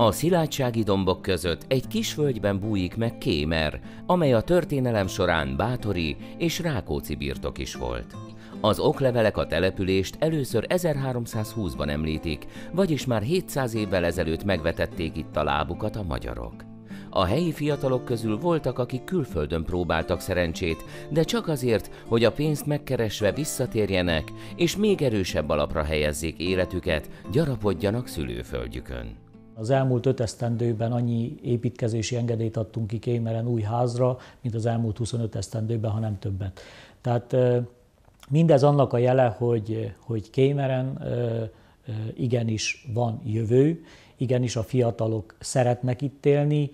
A szilágysági dombok között egy kis völgyben bújik meg Kémer, amely a történelem során Bátori és Rákóczi birtok is volt. Az oklevelek a települést először 1320-ban említik, vagyis már 700 évvel ezelőtt megvetették itt a lábukat a magyarok. A helyi fiatalok közül voltak, akik külföldön próbáltak szerencsét, de csak azért, hogy a pénzt megkeresve visszatérjenek, és még erősebb alapra helyezzék életüket, gyarapodjanak szülőföldjükön. Az elmúlt öt esztendőben annyi építkezési engedélyt adtunk ki Kémeren új házra, mint az elmúlt 25 esztendőben, ha nem többet. Tehát mindez annak a jele, hogy, hogy Kémeren igenis van jövő, igenis a fiatalok szeretnek itt élni,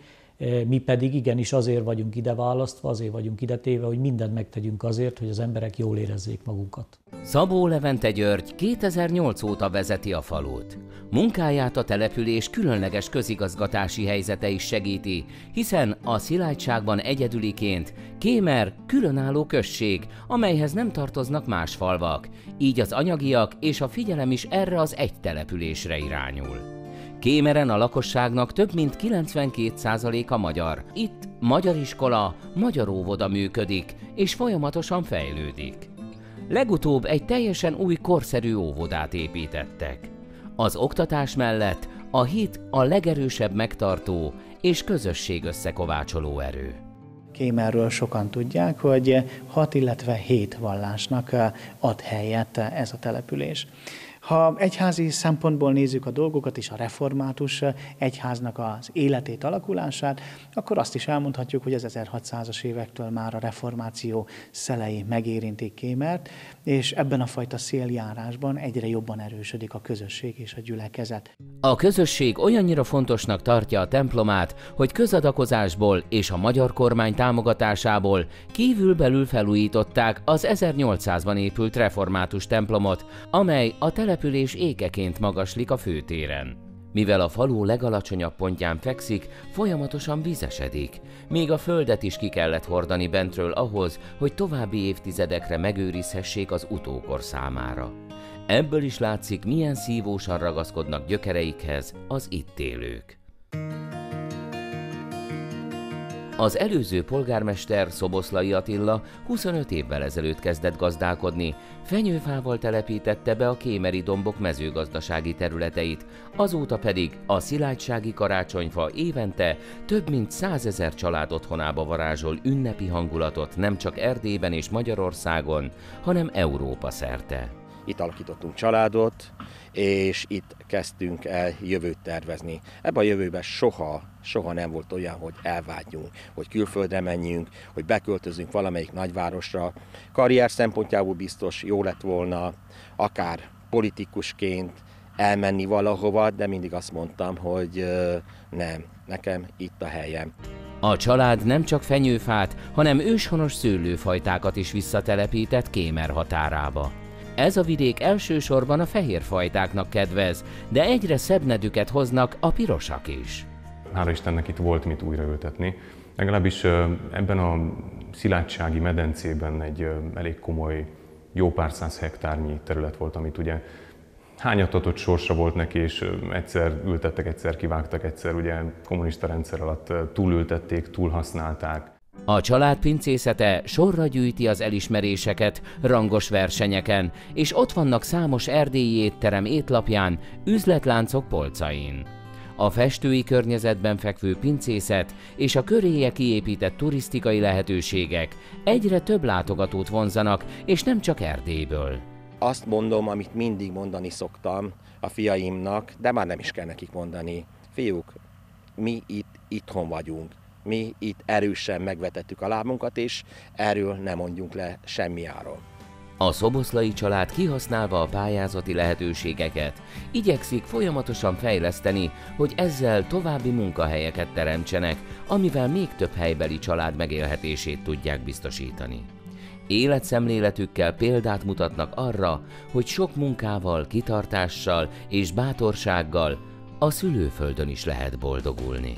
mi pedig igenis azért vagyunk ide választva, azért vagyunk ide téve, hogy mindent megtegyünk azért, hogy az emberek jól érezzék magukat. Szabó Levente György 2008 óta vezeti a falut. Munkáját a település különleges közigazgatási helyzete is segíti, hiszen a szilágyságban egyedüliként Kémer különálló község, amelyhez nem tartoznak más falvak, így az anyagiak és a figyelem is erre az egy településre irányul. Kémeren a lakosságnak több mint 92%-a magyar. Itt magyar iskola, magyar óvoda működik, és folyamatosan fejlődik. Legutóbb egy teljesen új korszerű óvodát építettek. Az oktatás mellett a hit a legerősebb megtartó és közösség összekovácsoló erő. Kémerről sokan tudják, hogy 6, illetve 7 vallásnak ad helyet ez a település. Ha egyházi szempontból nézzük a dolgokat és a református egyháznak az életét, alakulását, akkor azt is elmondhatjuk, hogy az 1600-as évektől már a reformáció szelei megérintik Kémert, és ebben a fajta széljárásban egyre jobban erősödik a közösség és a gyülekezet. A közösség olyannyira fontosnak tartja a templomát, hogy közadakozásból és a magyar kormány támogatásából kívülbelül felújították az 1800-ban épült református templomot, amely a tele település ékeként magaslik a főtéren. Mivel a falu legalacsonyabb pontján fekszik, folyamatosan vizesedik, még a földet is ki kellett hordani bentről ahhoz, hogy további évtizedekre megőrizhessék az utókor számára. Ebből is látszik, milyen szívósan ragaszkodnak gyökereikhez az itt élők. Az előző polgármester Szoboszlai Attila 25 évvel ezelőtt kezdett gazdálkodni, fenyőfával telepítette be a kémeri dombok mezőgazdasági területeit, azóta pedig a szilágysági karácsonyfa évente több mint százezer család otthonába varázsol ünnepi hangulatot nem csak Erdélyben és Magyarországon, hanem Európa szerte. Itt alakítottunk családot, és itt kezdtünk el jövőt tervezni. Ebben a jövőben soha, soha nem volt olyan, hogy elvágyjunk, hogy külföldre menjünk, hogy beköltözünk valamelyik nagyvárosra. Karrier szempontjából biztos jó lett volna, akár politikusként elmenni valahova, de mindig azt mondtam, hogy nem, nekem itt a helyem. A család nem csak fenyőfát, hanem őshonos szőlőfajtákat is visszatelepített Kémer határába. Ez a vidék elsősorban a fehér fajtáknak kedvez, de egyre szebb nedüket hoznak a pirosak is. Hála Istennek itt volt mit újraültetni. Legalábbis ebben a szilágysági medencében egy elég komoly, jó pár száz hektárnyi terület volt, amit ugye hányatatott sorsra volt neki, és egyszer ültettek, egyszer kivágtak, egyszer ugye kommunista rendszer alatt túlültették, túlhasználták. A család pincészete sorra gyűjti az elismeréseket rangos versenyeken, és ott vannak számos erdélyi étterem étlapján, üzletláncok polcain. A festői környezetben fekvő pincészet és a köréje kiépített turisztikai lehetőségek egyre több látogatót vonzanak, és nem csak Erdélyből. Azt mondom, amit mindig mondani szoktam a fiaimnak, de már nem is kell nekik mondani. Fiúk, mi itt itthon vagyunk mi itt erősen megvetettük a lábunkat, és erről nem mondjunk le semmi áron. A szoboszlai család kihasználva a pályázati lehetőségeket igyekszik folyamatosan fejleszteni, hogy ezzel további munkahelyeket teremtsenek, amivel még több helybeli család megélhetését tudják biztosítani. Életszemléletükkel példát mutatnak arra, hogy sok munkával, kitartással és bátorsággal a szülőföldön is lehet boldogulni.